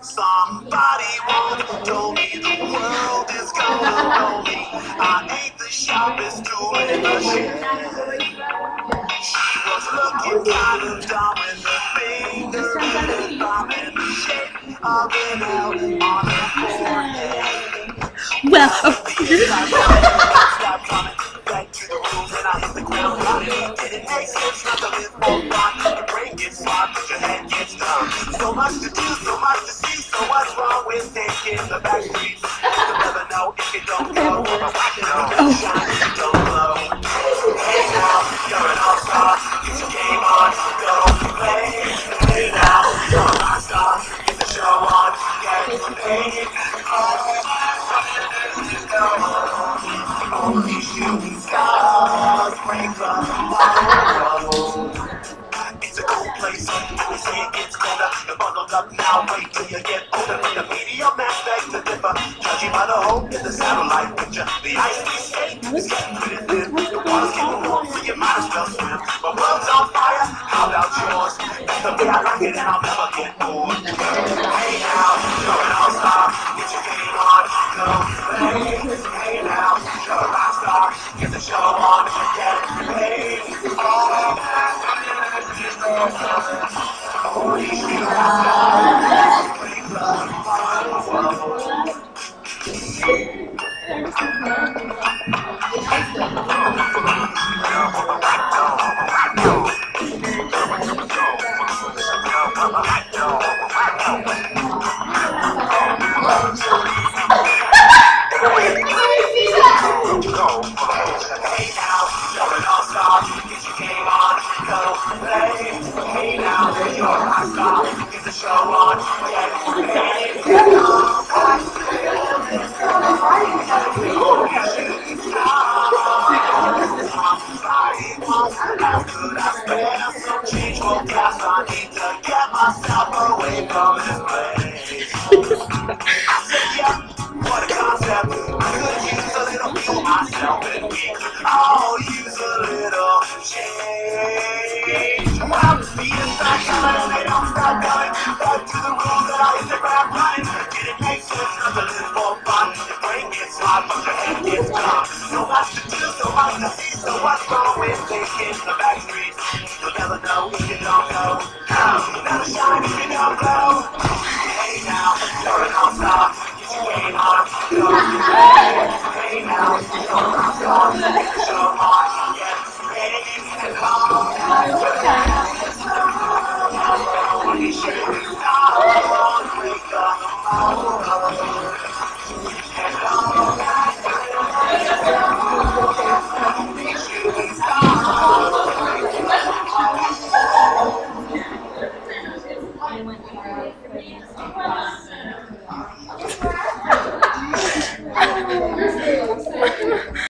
Somebody once told me the world is gonna know me. I ain't the sharpest tool in the shed. She was looking kind of dumb her finger and her thumb in the shape of an L on her forehead. Well, Stop coming much to do, so much to see. So what's wrong with taking the back streets? You'll never know if you don't go. Don't shine if you don't glow. Hey now, you're an all-star. Get your game on, go play. Hey now, you're a rock star. Get the show on, get paid. Only shooting stars judging by the hole in the satellite picture. The ice is getting pretty thin. The water's getting warm, so you might as well swim. My world's on fire, how about yours? That's the way I like it, and I'll never get bored. Hey now, you're an all-star, get your game on, go play. Hey now, you're a rock star, get the show on, get paid. Oh, Holy shooting stars, break Hey now, you're all-star, get your game on, go play. Hey now, you're a rock star, get show on, get paid. Gas? I need to get myself away from this for myself and we could all use a little change. Well, the inside coming and they don't stop coming. Back to the rules that I hit the ground running. Did it make sense not to live for fun? Your brain gets hot, but your head gets dumb. So much to do, so much to see. So wrong with taking the back streets? You'll never know if you don't go. You'll never shine if you don't glow.